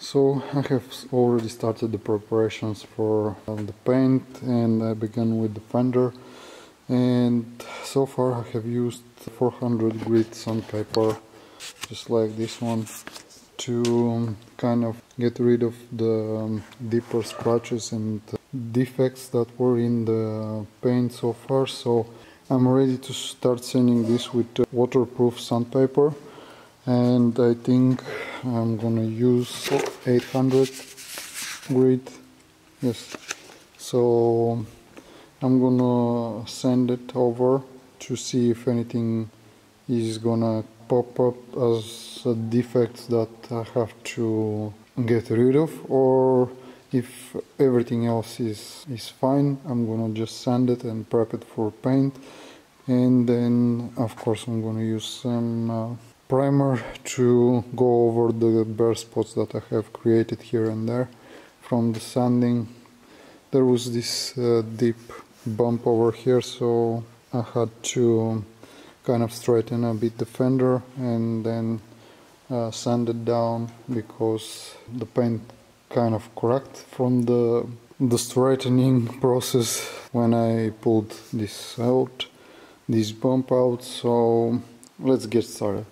So I have already started the preparations for uh, the paint and I began with the fender. And so far I have used 400 grit sandpaper just like this one to um, kind of get rid of the um, deeper scratches and defects that were in the paint so far. So I'm ready to start sanding this with waterproof sandpaper and I think I'm gonna use 800 grit. Yes. So I'm gonna send it over to see if anything is gonna pop up as a defect that I have to get rid of or if everything else is is fine I'm gonna just sand it and prep it for paint. And then of course I'm gonna use some uh, primer to go over the bare spots that I have created here and there. From the sanding there was this uh, deep bump over here so I had to kind of straighten a bit the fender and then uh, sand it down because the paint kind of cracked from the the straightening process when I pulled this out this bump out. So let's get started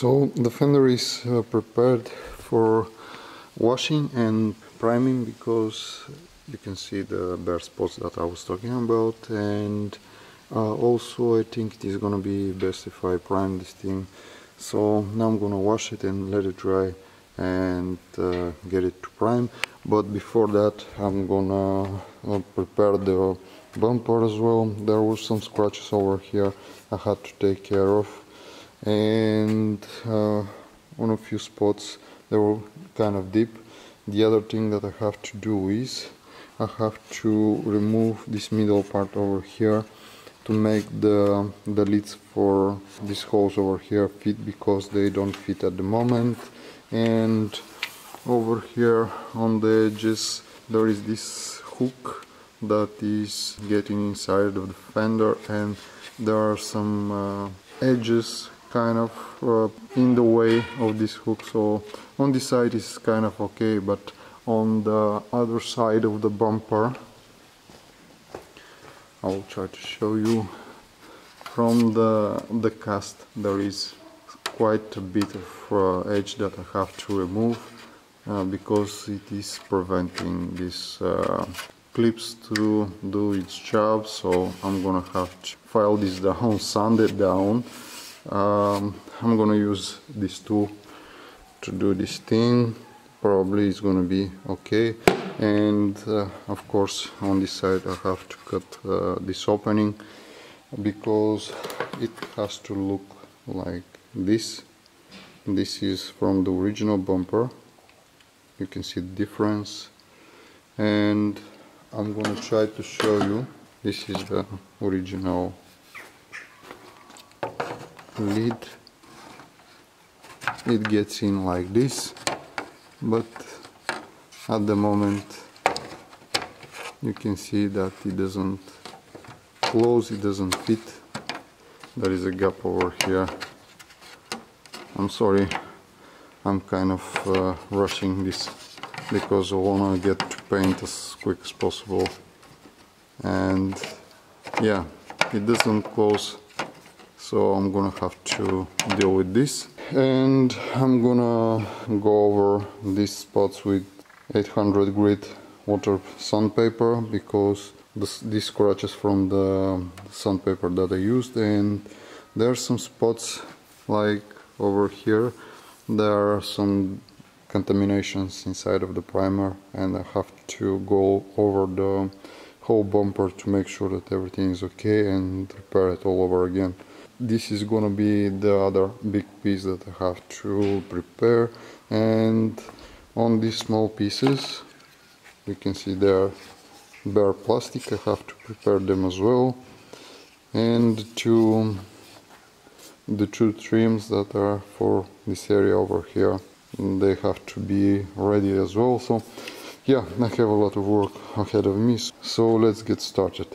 So the fender is uh, prepared for washing and priming because you can see the bare spots that I was talking about. And uh, also I think it is gonna be best if I prime this thing. So now I'm gonna wash it and let it dry and uh, get it to prime. But before that I'm gonna uh, prepare the bumper as well. There were some scratches over here I had to take care of and uh, on a few spots they were kind of deep. The other thing that I have to do is I have to remove this middle part over here to make the, the lids for these holes over here fit because they don't fit at the moment. And over here on the edges there is this hook that is getting inside of the fender and there are some uh, edges kind of uh, in the way of this hook. So on this side is kind of okay but on the other side of the bumper I will try to show you. From the the cast there is quite a bit of uh, edge that I have to remove uh, because it is preventing these uh, clips to do its job. So I'm gonna have to file this down, sand it down um, I'm gonna use this tool to do this thing. Probably it's gonna be okay. And uh, of course on this side I have to cut uh, this opening because it has to look like this. This is from the original bumper. You can see the difference. And I'm gonna try to show you. This is the original lid it gets in like this but at the moment you can see that it doesn't close it doesn't fit. There is a gap over here. I'm sorry I'm kind of uh, rushing this because I want to get to paint as quick as possible. And yeah it doesn't close so I'm gonna have to deal with this and I'm gonna go over these spots with 800 grit water sandpaper because this, these scratches from the sandpaper that I used and there are some spots like over here there are some contaminations inside of the primer and I have to go over the whole bumper to make sure that everything is okay and repair it all over again. This is gonna be the other big piece that I have to prepare. And on these small pieces you can see they are bare plastic. I have to prepare them as well. And to the two trims that are for this area over here they have to be ready as well. So yeah I have a lot of work ahead of me. So let's get started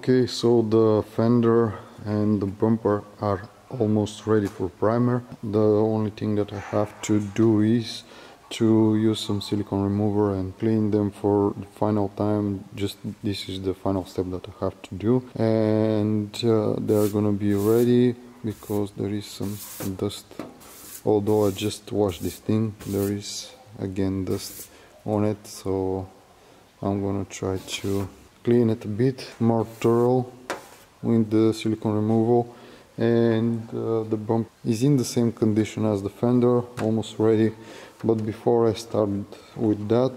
Okay, so the fender and the bumper are almost ready for primer. The only thing that I have to do is to use some silicone remover and clean them for the final time. Just this is the final step that I have to do. And uh, they're gonna be ready because there is some dust. Although I just washed this thing there is again dust on it. So I'm gonna try to clean it a bit more thorough with the silicone removal and uh, the bump is in the same condition as the fender almost ready. But before I start with that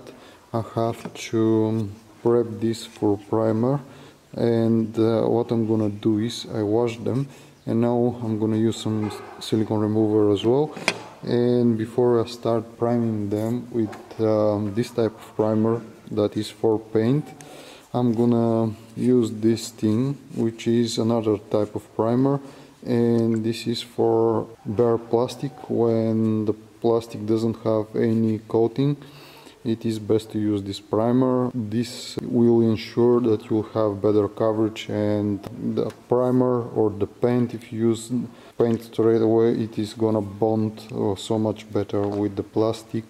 I have to prep this for primer and uh, what I'm gonna do is I wash them and now I'm gonna use some silicone remover as well. And before I start priming them with um, this type of primer that is for paint I'm gonna use this thing which is another type of primer and this is for bare plastic. When the plastic doesn't have any coating it is best to use this primer. This will ensure that you'll have better coverage and the primer or the paint if you use paint straight away it is gonna bond uh, so much better with the plastic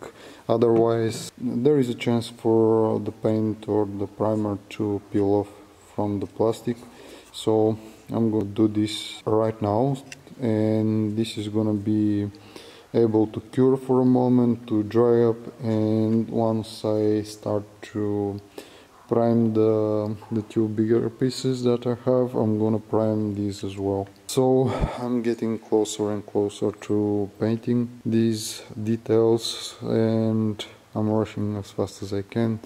otherwise there is a chance for the paint or the primer to peel off from the plastic. So I'm gonna do this right now and this is gonna be able to cure for a moment to dry up and once I start to prime the, the two bigger pieces that I have. I'm gonna prime these as well. So I'm getting closer and closer to painting these details and I'm rushing as fast as I can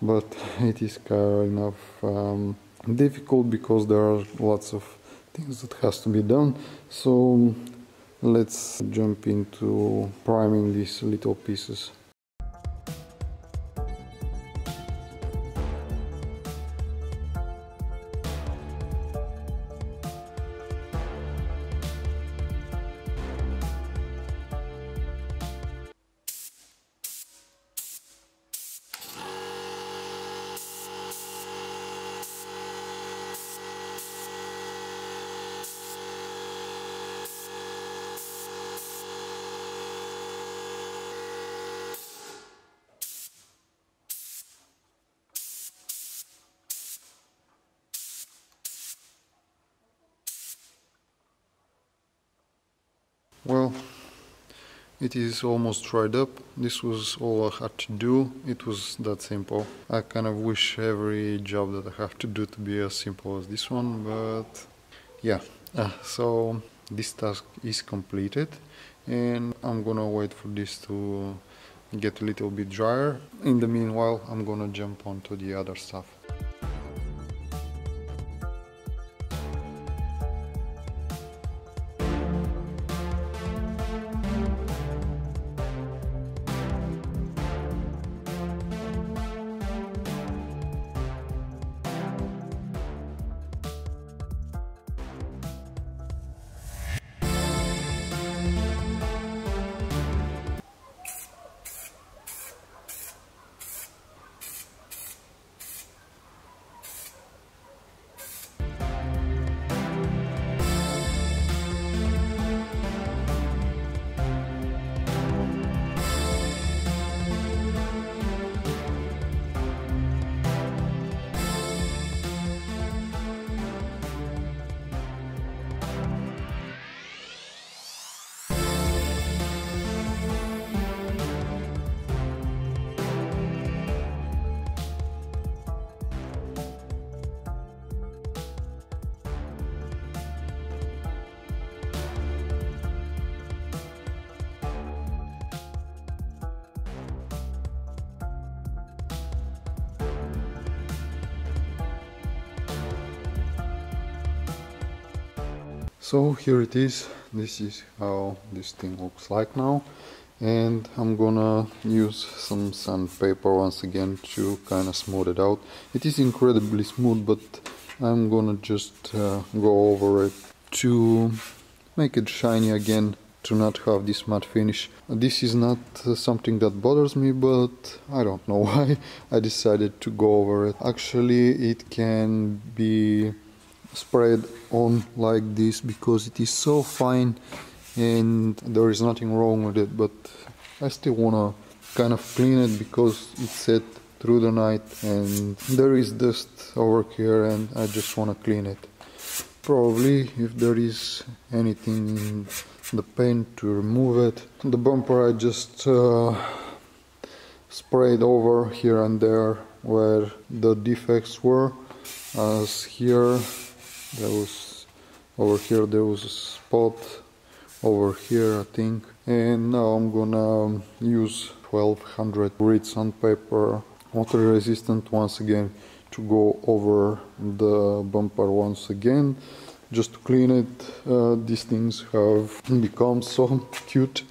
but it is kind of um, difficult because there are lots of things that has to be done. So let's jump into priming these little pieces it is almost dried up. This was all I had to do. It was that simple. I kind of wish every job that I have to do to be as simple as this one, but yeah. Uh, so this task is completed and I'm gonna wait for this to get a little bit drier. In the meanwhile, I'm gonna jump onto the other stuff. So here it is, this is how this thing looks like now and I'm gonna use some sandpaper once again to kind of smooth it out. It is incredibly smooth but I'm gonna just uh, go over it to make it shiny again to not have this matte finish. This is not uh, something that bothers me, but I don't know why I decided to go over it. Actually, it can be sprayed on like this because it is so fine and there is nothing wrong with it, but I still wanna kind of clean it because it's set through the night and there is dust over here and I just wanna clean it. Probably if there is anything in the paint to remove it. The bumper I just uh, sprayed over here and there where the defects were as here there was over here there was a spot over here I think. And now I'm gonna use 1200 grit sandpaper water resistant once again to go over the bumper once again just to clean it. Uh, these things have become so cute.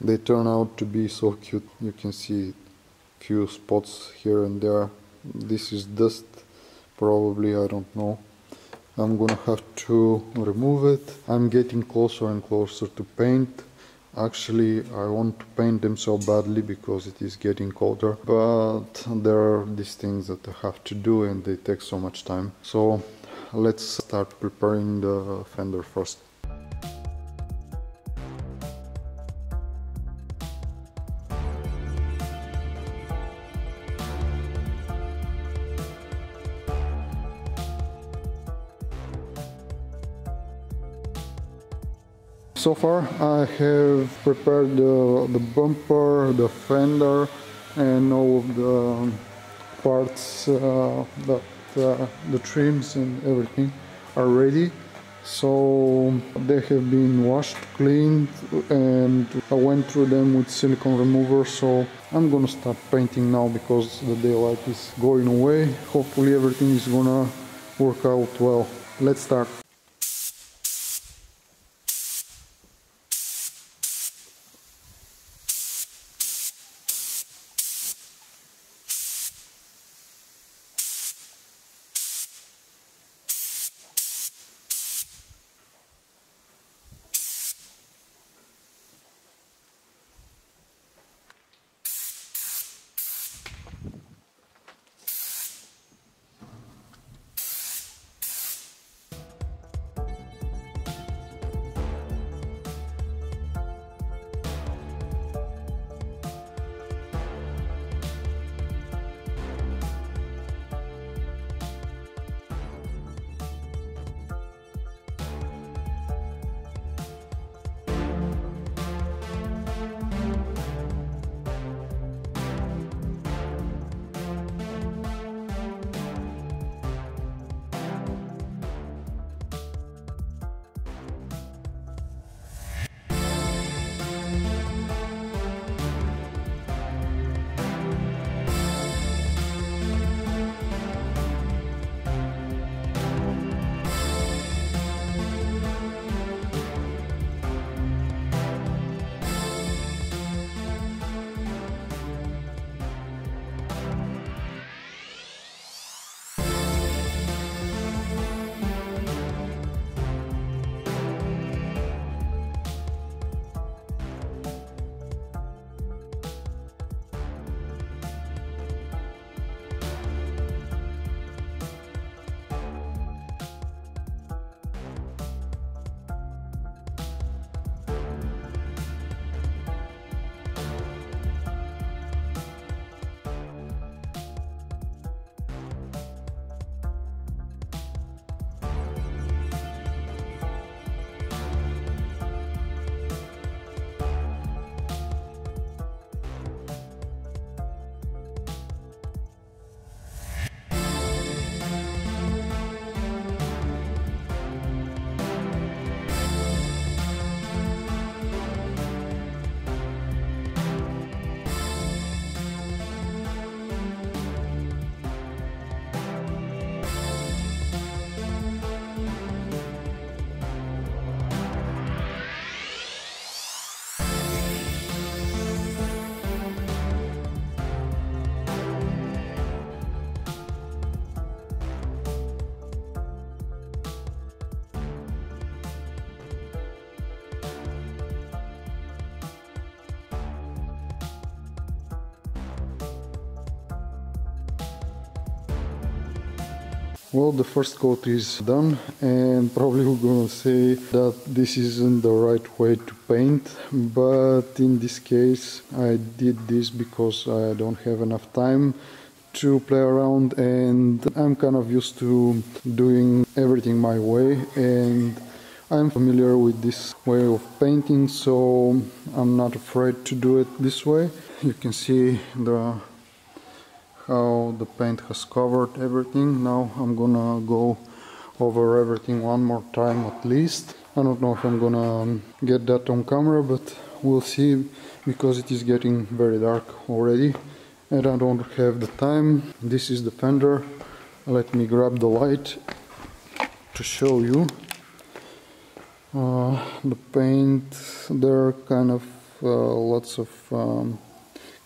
They turn out to be so cute. You can see a few spots here and there. This is dust. Probably I don't know I'm gonna have to remove it I'm getting closer and closer to paint actually I want to paint them so badly because it is getting colder but there are these things that I have to do and they take so much time so let's start preparing the fender first. So far I have prepared the, the bumper, the fender and all of the parts uh, that uh, the trims and everything are ready. So they have been washed cleaned and I went through them with silicone remover so I'm gonna start painting now because the daylight is going away. Hopefully everything is gonna work out well. Let's start Well, the first coat is done and probably we're gonna say that this isn't the right way to paint, but in this case I did this because I don't have enough time to play around and I'm kind of used to doing everything my way and I'm familiar with this way of painting so I'm not afraid to do it this way. You can see the how the paint has covered everything. Now I'm gonna go over everything one more time at least. I don't know if I'm gonna um, get that on camera but we'll see because it is getting very dark already and I don't have the time. This is the fender. Let me grab the light to show you. Uh, the paint, there are kind of uh, lots of um,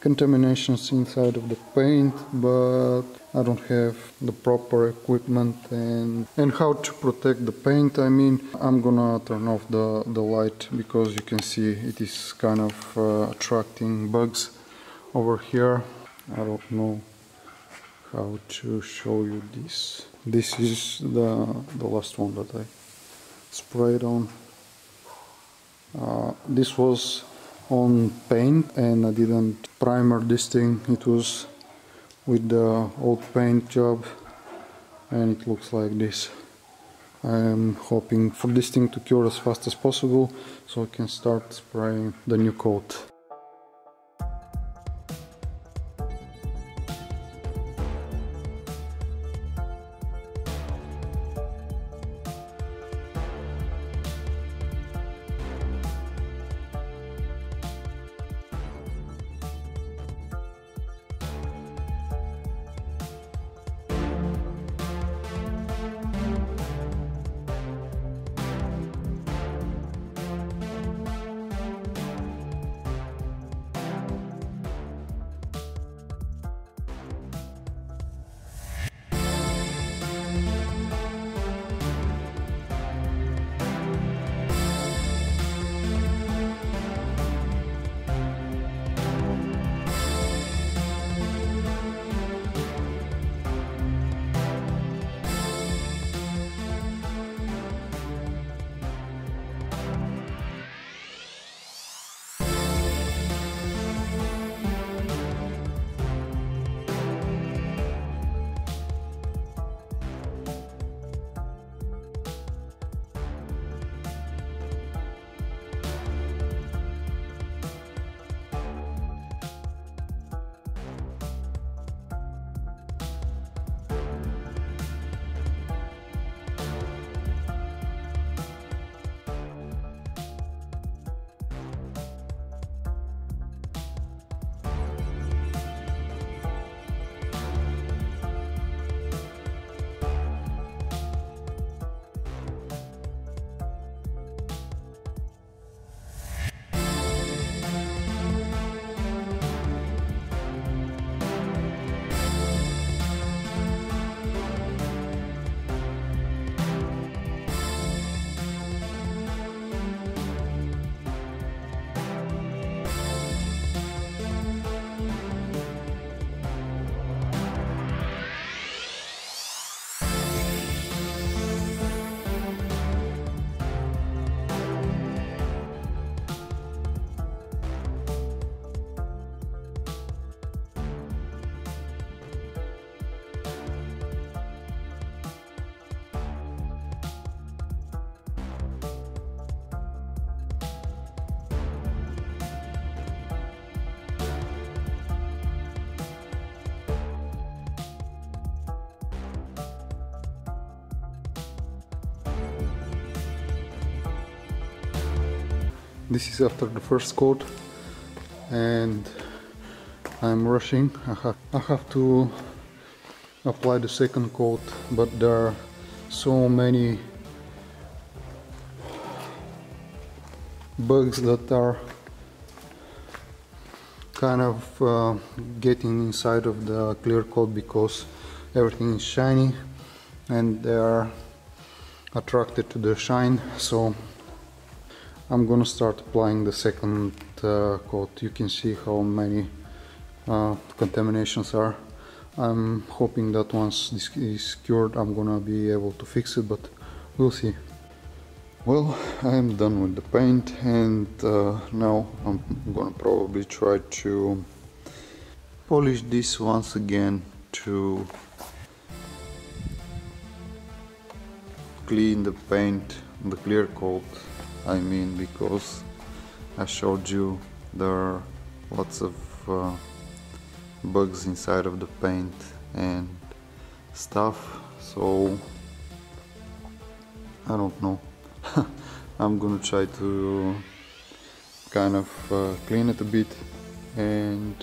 contaminations inside of the paint but I don't have the proper equipment and and how to protect the paint. I mean I'm gonna turn off the the light because you can see it is kind of uh, attracting bugs over here. I don't know how to show you this. This is the the last one that I sprayed on. Uh, this was on paint and I didn't primer this thing. It was with the old paint job and it looks like this. I'm hoping for this thing to cure as fast as possible so I can start spraying the new coat this is after the first coat and I'm rushing. I have, I have to apply the second coat but there are so many bugs that are kind of uh, getting inside of the clear coat because everything is shiny and they are attracted to the shine. So I'm gonna start applying the second uh, coat. You can see how many uh, contaminations are. I'm hoping that once this is cured I'm gonna be able to fix it but we'll see. Well I am done with the paint and uh, now I'm gonna probably try to polish this once again to clean the paint the clear coat I mean because I showed you there are lots of uh, bugs inside of the paint and stuff so I don't know. I'm gonna try to kind of uh, clean it a bit and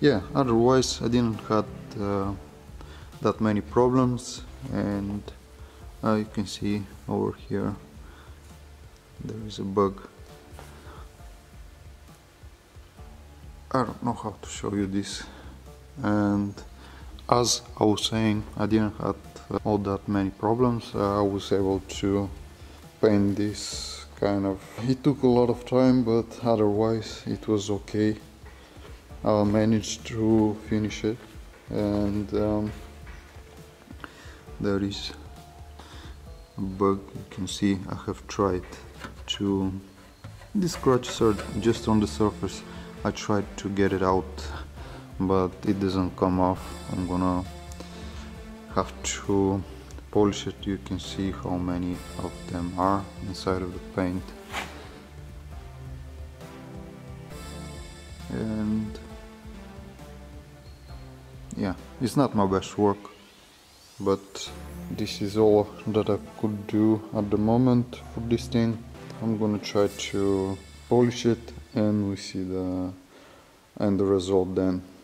yeah otherwise I didn't had uh, that many problems and uh, you can see over here there is a bug. I don't know how to show you this. And as I was saying I didn't have all that many problems. Uh, I was able to paint this kind of it took a lot of time but otherwise it was okay. I managed to finish it. And um, there is a bug. You can see I have tried to the scratches are just on the surface. I tried to get it out but it doesn't come off. I'm gonna have to polish it. You can see how many of them are inside of the paint. And yeah it's not my best work but this is all that I could do at the moment for this thing I'm gonna try to polish it and we see the end result then